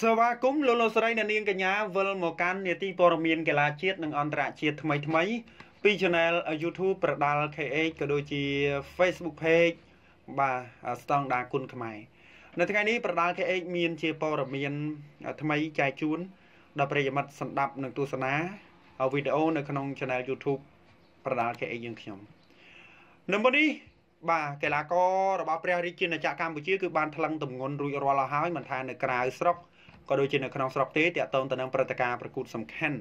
សវ៉ាគុំលោកលោកស្រីអ្នកនាងកញ្ញាវិលមកកាន់នេតិព័រមានកីឡាជាតិនិងអន្តរជាតិថ្មីថ្មីពី Channel YouTube ប្រដាល់ KH ក៏ដូចជា Facebook Page បាទស្តង់ដាគុណខ្មែរនៅថ្ងៃនេះប្រដាល់ KH មានជាព័ត៌មានថ្មីចែកជូនដល់ប្រិយមិត្តសម្ដាប់និងទស្សនាវីដេអូនៅក្នុង Channel YouTube ប្រដាល់ KH យើងខ្ញុំនៅមុននេះបាទកីឡាកររបស់ព្រះរាជាណាចក្រកម្ពុជាគឺបានថ្លឹងទម្ងន់រួចរាល់ហើយមិនថានៅក្រៅស្រុក ក៏ដូចជានៅក្នុងស្រុកទេតាក់ទងទៅនឹងព្រឹត្តិការណ៍ប្រកួតសំខាន់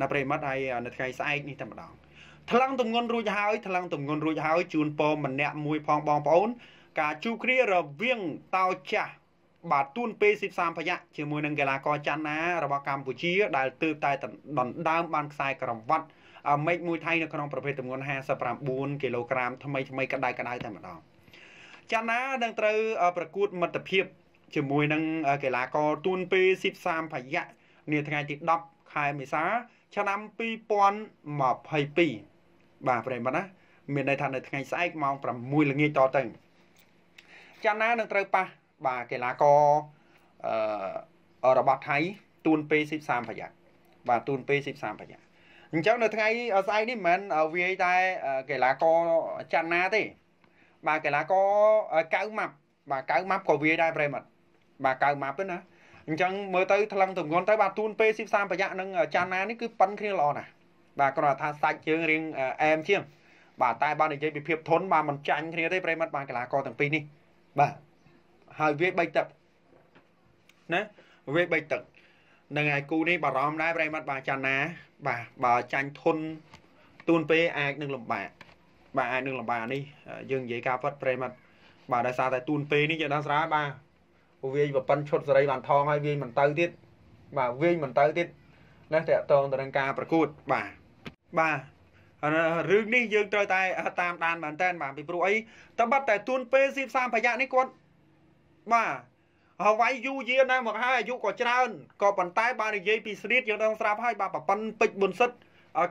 នៅប្រិមិត្តហើយនៅថ្ងៃស្អែកនេះតែម្ដងថ្លឹងទម្ងន់រួចហើយថ្លឹងទម្ងន់រួចហើយជូនពរម្នាក់មួយផងបងប្អូន ការជួបគ្នារវាងតោចាស់បាទទួនពេ13ភយៈជាមួយនឹងកីឡាករច័ន្ទណារបស់កម្ពុជា ដែលទើបតែដណ្ដើមបានខ្សែក្រវ៉ាត់មេឃមួយថៃនៅក្នុងប្រភេទទម្ងន់59គីឡូក្រាមថ្មីថ្មីក្តៅក្តៅតែម្ដងច័ន្ទណានឹងត្រូវប្រកួតមិត្តភាព ជាមួយនឹងកីឡាករទួនពេ13ភយៈនាថ្ងៃទី10ខែមេសាឆ្នាំ2022បាទប្រិមត្តណាមានន័យថានៅថ្ងៃស្អែកម៉ោង6ល្ងាចតទៅចាណានឹងត្រូវប៉ះបាទកីឡាករអឺរបស់ថៃទួនពេ13ភយៈបាទទួនពេ13ភយៈអញ្ចឹងនៅថ្ងៃស្អែកនេះមិនមែនវាយតែកីឡាករចាន់ណាទេបាទកីឡាករកៅម៉ាប់បាទកៅម៉ាប់ក៏វាយដែរប្រិមត្ត បាទកៅម៉ាប់ទេណាអញ្ចឹងមើលទៅថ្លឹងទម្ងន់ទៅបាទទូនពេ13ប្រយ័ត្ននឹងចាន់ណានេះគឺប៉ិនគ្នាល្អណាស់បាទគ្រាន់តែថាសាច់ជើងរៀងអែមជាងបាទតែបាននិយាយពីភាពធន់បាទមិនចាញ់គ្នាទេប្រិមត្តបាទកីឡាករទាំងពីរនេះបាទហើយវា3ទឹកណាវា3ទឹកនឹងឯគូនេះបារម្ភដែរប្រិមត្តបាទចាន់ណាបាទបើចាញ់ធន់ទូនពេអាចនឹងលំបាកបាទអាចនឹងលំបាកនេះយើងនិយាយការពិតប្រិមត្តបាទដោយសារតែទូនពេនេះយើងដឹងស្រាប់បាទ វាយប្រប៉ិនឈុតសេរីបានថងហើយវាយមិនទៅទៀតបាទវាយមិនទៅទៀតណាតកតងទៅនឹងការប្រកួតបាទបាទរឿងនេះយើងត្រូវតែតាមដានមែនតើបាទពីព្រោះអីតើបាត់តែទួនពេលស៊ីផ្សារប្រយ័ត្ននេះគាត់បាទហើយវាយយូរយារណាស់មកហើយអាយុក៏ច្រើនក៏ប៉ុន្តែបាននិយាយពីស្រីតយើងដឹងស្រាប់ហើយបាទប្រប៉ិនពេជ្រប៊ុនសិត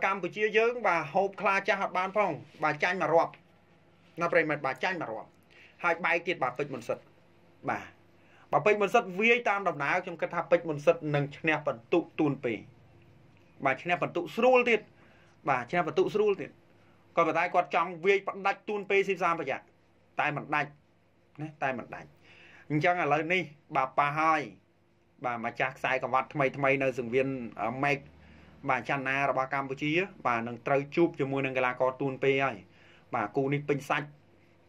កម្ពុជាយើង បាទហូបខ្លាចាស់អត់បានផងបាទចាញ់មករាប់ណាប្រិមិត្តបាទចាញ់មករាប់ហើយបែកទៀតបាទពេជ្រប៊ុនសិតបាទ បើពេជ្រមុនសិតវាយតាមដំណើរខ្ញុំគិតថាពេជ្រមុនសិតនឹងឈ្នះបន្ទុទូនពេបាទឈ្នះបន្ទុស្រួលទៀតបាទឈ្នះបន្ទុស្រួលទៀតក៏ប៉ុន្តែគាត់ចង់វាយផ្ដាច់ទូនពេស៊ីសាប្រយ័ត្នតែមិនដាច់ណាតែមិនដាច់អញ្ចឹងឥឡូវនេះបាទប៉ះហើយបាទម្ចាស់ខ្សែក្រវ៉ាត់ថ្មីថ្មីនៅសង្វៀនម៉េកបាទច័ន្ទណារបស់កម្ពុជា បាទនឹងត្រូវជួបជាមួយនឹងកីឡាករទូនពេហើយបាទគូនេះពេញសាច់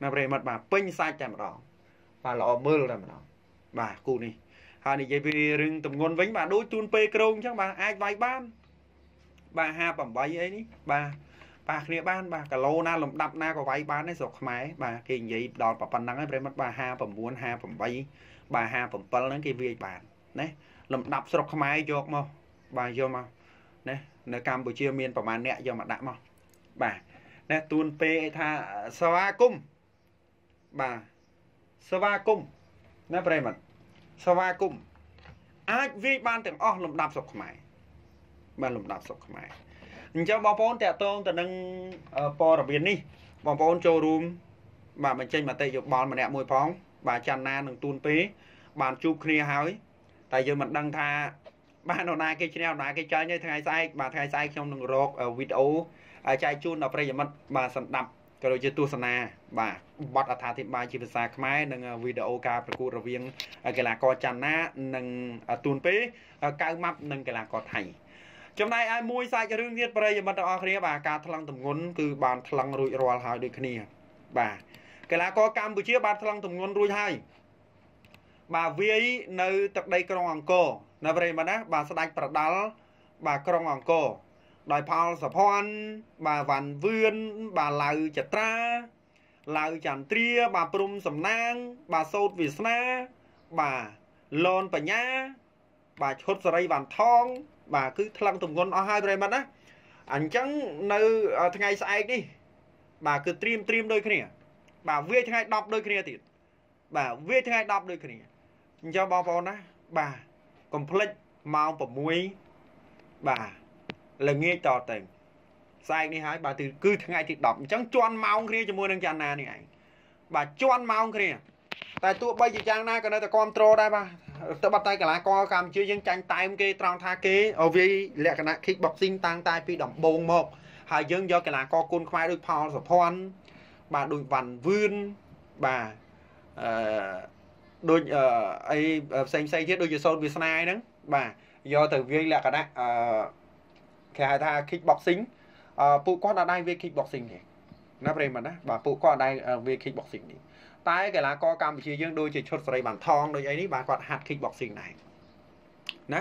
ណាប្រិមិត្តបាទពេញសាច់តែម្ដងបាទល្អមើលតែម្ដង បាទគូនេះហើយនិយាយពីរឿងទម្ងន់វិញបាទដូចទូនពេក្រងអញ្ចឹងបាទអាចវាយបានបាទ58អីនេះបាទប៉ះគ្នាបានបាទគីឡូណាលំដាប់ណាក៏វាយបានដែរស្រុកខ្មែរបាទគេនិយាយដល់ប៉ុណ្ណឹងហើយប្រិមត្តបាទ59 58បាទ57ហ្នឹងគេវាយបានណាលំដាប់ស្រុកខ្មែរយកមកបាទយកមកណានៅកម្ពុជាមានប្រហែលអ្នកយកមកដាក់មកបាទណាទូនពេថាស្វាគមន៍បាទស្វាគមន៍ ណាប្រិមត្តស្វាគមន៍អាចវាយបានទាំងអស់លំដាប់ស្រុកខ្មែរបានលំដាប់ស្រុកខ្មែរអញ្ចឹងបងប្អូនតាក់ទងទៅនឹងព័ត៌មាននេះបងប្អូនចូលរួមបាទបញ្ចេញមតិយោបល់ម្នាក់មួយផង បាទច័ន្ទណានឹងទូនពេបានជួបគ្នាហើយតែយើងមិនដឹងថាបាទនរណាគេឈ្នះនរណាគេចាញ់ទេថ្ងៃស្អែកបាទថ្ងៃស្អែកខ្ញុំនឹងរកវីដេអូចែកជូនដល់ប្រិយមិត្តបាទសម្ដាប់ ក៏ដូចជាទស្សនាបាទបទអត្ថាធិប្បាយជាភាសាខ្មែរនិងវីដេអូការប្រកួតរវាងកីឡាករច័ន្ទណា និងទូនពេកៅម៉ាប់និងកីឡាករថៃចំណែកឯមួយសាច់រឿងទៀតប្រិយមិត្តទាំងអស់គ្នាបាទការថ្លឹងទម្ងន់គឺបានថ្លឹងរួចរាល់ហើយដូចគ្នា បាទកីឡាករកម្ពុជាបានថ្លឹងទម្ងន់រួចហើយបាទវាយនៅទឹកដីក្រុងអង្គរណាប្រិយមិត្តណាបាទស្ដេចប្រដាល់បាទក្រុងអង្គរ ដោយផលសភ័ណ្ឌបាទវ៉ាន់វឿនបាទឡៅចត្រាឡៅចន្ទ្រាបាទព្រំសំណាង បាទសោតវាសនា បាទលនបញ្ញា បាទឈុតសរីវ៉ាន់ថង បាទគឺថ្លឹងទម្ងន់អស់ហើយប្រិមត្តណាអញ្ចឹងនៅថ្ងៃស្អែកនេះ បាទគឺត្រៀមត្រៀមដូចគ្នា បាទវាថ្ងៃ10ដូចគ្នាទៀតបាទវាថ្ងៃ10ដូចគ្នាអញ្ចឹងបងប្អូនណាបាទកុំភ្លេចម៉ោង6បាទ ល្ងាចតទៅផ្សាយនេះហើយបាទគឺថ្ងៃទី10អញ្ចឹងជន់ម៉ោងគ្នាជាមួយនឹងចាន់ណានេះឯងបាទជន់ម៉ោងគ្នាតែទោះបីជាយ៉ាងណាក៏នៅតែគ្រប់គ្រងដែរបាទទៅបាត់តែកីឡាករកម្ពុជាយើងចាញ់តែមគេត្រង់ថាគេវាយលក្ខណៈ kickboxing តាំងតែពីដំបូងមកហើយយើងយកកីឡាករគុនខ្មែរដូចផលសុភ័ណ្ឌបាទដូចវ៉ាន់វឿនបាទអឺដូចអីផ្សេងផ្សេងទៀតដូចជាសូនវាសនាហ្នឹងបាទយកទៅវាយលក្ខណៈអឺ គេហៅថា kickboxing អឺពួកគាត់អត់ដែរវា kickboxing ទេណាប្រិមត្តណាបាទពួកគាត់អត់ដែរវា kickboxing នេះតែកីឡាករកម្ពុជាយើងដូចជាឈុតសេរីបានថងដូចអីនេះបាទគាត់ហាត់ kickboxing ដែរណា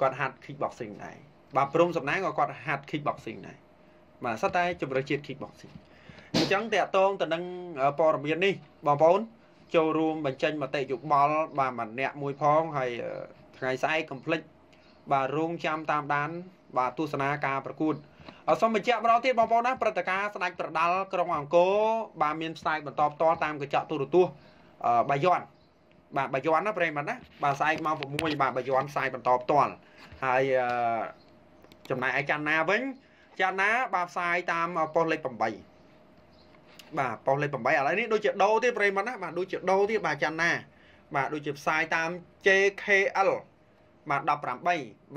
គាត់ហាត់ kickboxing ដែរបាទព្រមសំណាងក៏គាត់ហាត់ kickboxing ដែរបាទសិតតែជំរឿជាតិ kickboxing អញ្ចឹងតកតងទៅនឹងព័ត៌មាននេះបងប្អូនចូលរួមបញ្ចេញមតិយោបល់បាទម្នាក់មួយផងហើយថ្ងៃស្អែកកុំភ្លេចបាទរងចាំតាមដាន បាទទស្សនាការប្រកួតសូមបញ្ជាក់ម្ដងទៀតបងប្អូនណាព្រឹត្តិការណ៍ស្ដេចប្រដាល់ក្រុងអង្គរបាទមានផ្សាយបន្តផ្ទាល់តាមកញ្ចក់ទូរទស្សន៍បាយ័នបាទបាយ័នណាប្រិមត្តណាបាទស្អែកម៉ោង6បាទបាយ័នផ្សាយបន្តផ្ទាល់ហើយចំណែកឯច័ន្ទណាវិញច័ន្ទណាបាទផ្សាយតាមប៉ុស្តិ៍លេខ8បាទប៉ុស្តិ៍លេខ8ឥឡូវនេះដូចជាដោទៀតប្រិមត្តណាបាទដូចជាដោទៀតបាទច័ន្ទណាបាទដូចជាផ្សាយតាម JKL បាទ18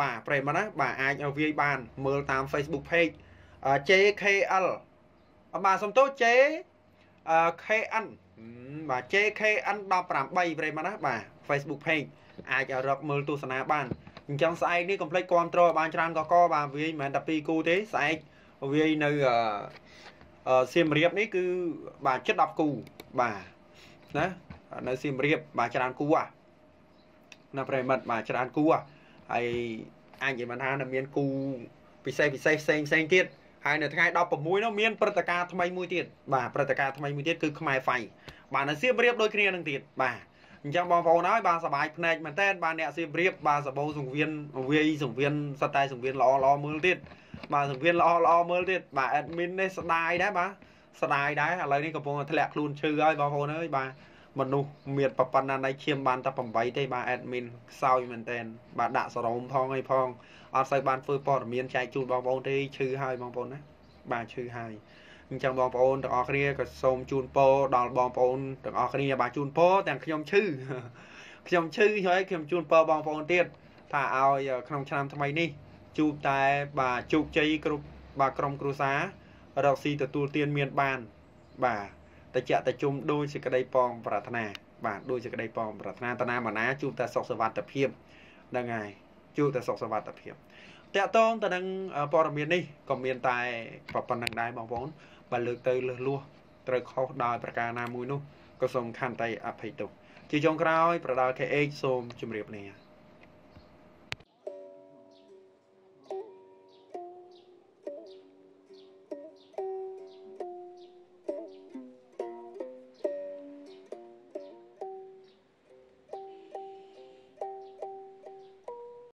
បាទប្រិមត្តណាបាទអាចវាយបាន មើលតាម Facebook page JKL បាទសំទោស J KN បាទ JKN 18ប្រិមត្តណាបាទ Facebook page អាចរកមើលទស្សនាបានអញ្ចឹងស្អែកនេះកុំភ្លេចគ្រប់គ្រងបានច្រើនកកបាទវាយមិនមែនតែ2គូទេស្អែកវាយនៅអឺសៀមរាបនេះគឺបាទជិត10គូបាទណានៅសៀមរាបបាទច្រើនគូហ่ะ ណាប្រិមិត្តបាទច្រើនគូហើយអាចនិយាយបានថានៅមានគូពិសេសពិសេសផ្សេងផ្សេងទៀតហើយនៅថ្ងៃ16នោះមានព្រឹត្តិការណ៍ថ្មីមួយទៀតបាទព្រឹត្តិការណ៍ថ្មីមួយទៀតគឺខ្មែរហ្វៃបាទនៅសៀមរាបដូចគ្នានឹងទៀតបាទអញ្ចឹងបងប្អូនហើយបាទសប្បាយភ្នែកមែនតើបាទអ្នកសៀមរាបបាទសបោសង្វៀនវាយសង្វៀនសតតែសង្វៀនល្អល្អមើលទៀតបាទសង្វៀនល្អល្អមើលទៀតបាទ admin នេះស្ដាយដែរបាទស្ដាយដែរឥឡូវនេះកំពុងធ្លាក់ខ្លួនឈឺហើយបងប្អូនអើយបាទ មនុស្សមានប្រប៉ុណ្ណាណៃឈាមបានតែ8ទេបាទ admin ខ្សោយមែនតែនបាទដាក់សរោមផងអីផងអត់សូវបានធ្វើព័ត៌មានចែកជូនបងប្អូនទេឈឺហើយបងប្អូនណាបាទឈឺហើយអញ្ចឹងបងប្អូនទាំងអស់គ្នាក៏សូមជូនពរដល់បងប្អូនទាំងអស់គ្នាបាទជូនពរទាំងខ្ញុំឈឺខ្ញុំឈឺហើយខ្ញុំជូនពរបងប្អូនទៀតថាឲ្យក្នុងឆ្នាំថ្មីនេះជួបតែបាទជោគជ័យគ្រប់បាទក្រុមគ្រួសាររកស៊ីទទួលទានមានបានបាទ តិចតជុំដោយសេចក្តីប៉ងប្រាថ្នាបាទដោយសេចក្តីប៉ងប្រាថ្នាតាណាមណាជួបតែសុខសวัสดิភាពហ្នឹងហើយជួបតែសុខសวัสดิភាពតកតងទៅនឹងព័ត៌មាននេះក៏មានតែប៉ុណ្្នឹងដែរបងប្អូនបើលើកទៅលើសលួសត្រូវខុសដោយប្រការណាមួយនោះក៏សូមខន្តីអភ័យទោសជាចុងក្រោយប្រដាល់ KH សូមជម្រាបលា